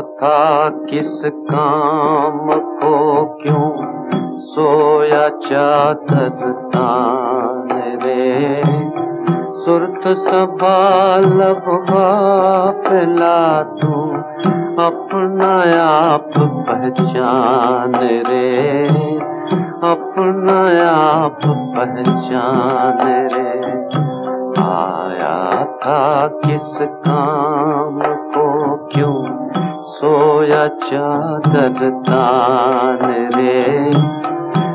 था किस काम को क्यों? सोया चादर तान रे। सुरत संभाल फैला तू अपना आप पहचान रे। अपना आप पहचान रे। आया था किस काम सोया चादर तान रे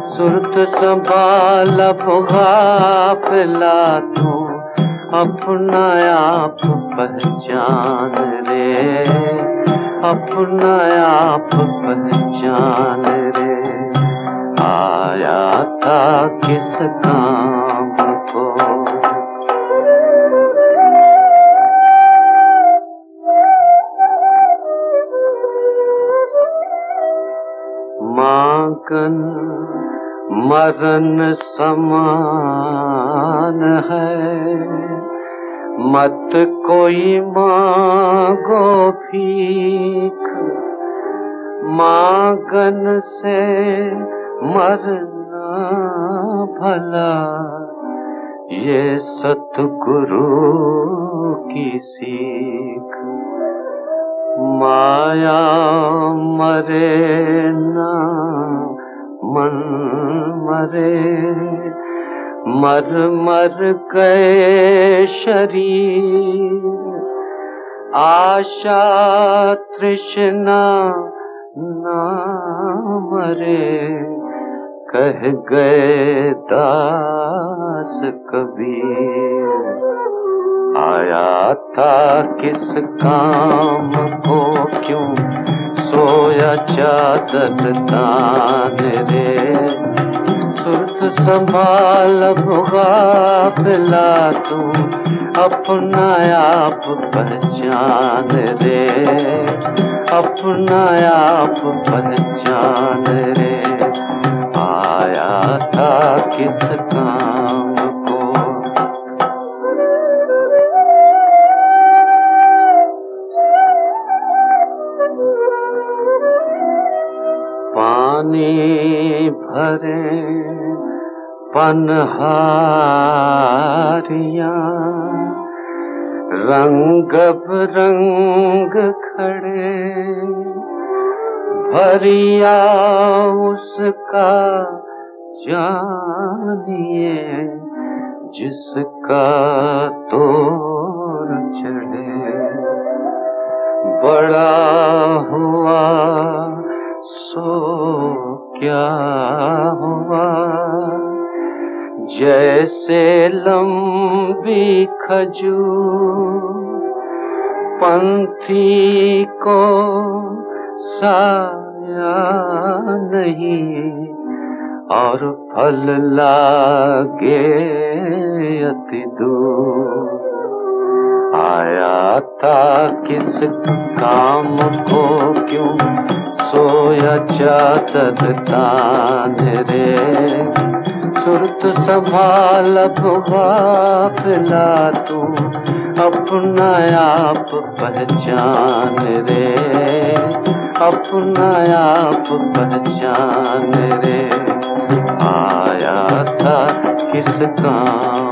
सुरत संभाल गाफिला तू, अपना आप पहचान रे। अपना आप पहचान रे। आया था किस काम मांगन मरण समान है। मत कोई मांगो भीख, मांगन से मरना भला। ये सतगुरु की सीख, माया मरे मरे, मर मर गए शरीर। आशा तृष्णा ना मरे, कह गए दास कबीर। आया था किस काम को क्यों सोया चादर तान रे? सुरत संभाल गाफिला तू अपना आप पहचान रे। अपना आप पहचान रे। आया था किस पानी भरे पनहारिया। रंग रंग खड़े, भरिया उसका जानिए, जिसका तोर चढ़े। बड़ा हुआ सो क्या हुआ? जैसे लंबी खजूर पंथी को साया नहीं और फल लागे अति दूर आया था किस काम को क्यों सोया चादर तान रे? सुरत संभाल गाफिला तू, अपना आप पहचान रे। अपना आप पहचान रे। आया था किस काम